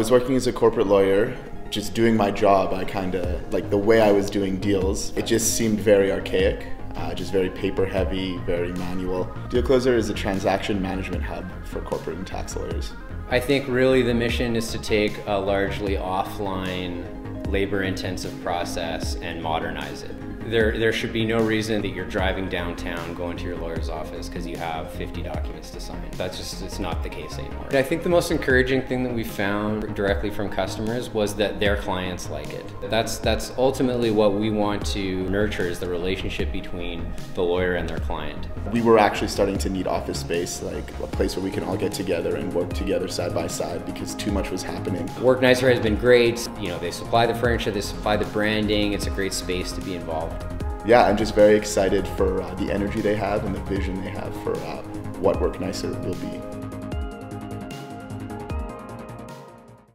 was working as a corporate lawyer, just doing my job. I kind of, like the way I was doing deals, it just seemed very archaic. Uh, just very paper heavy, very manual. DealCloser is a transaction management hub for corporate and tax lawyers. I think really the mission is to take a largely offline, labor intensive process and modernize it. There, there should be no reason that you're driving downtown going to your lawyer's office because you have 50 documents to sign. That's just, it's not the case anymore. I think the most encouraging thing that we found directly from customers was that their clients like it. That's, that's ultimately what we want to nurture is the relationship between the lawyer and their client. We were actually starting to need office space, like a place where we can all get together and work together side by side because too much was happening. Work Nicer has been great. You know, they supply the furniture, they supply the branding. It's a great space to be involved yeah, I'm just very excited for uh, the energy they have and the vision they have for uh, what Work Nicer will be.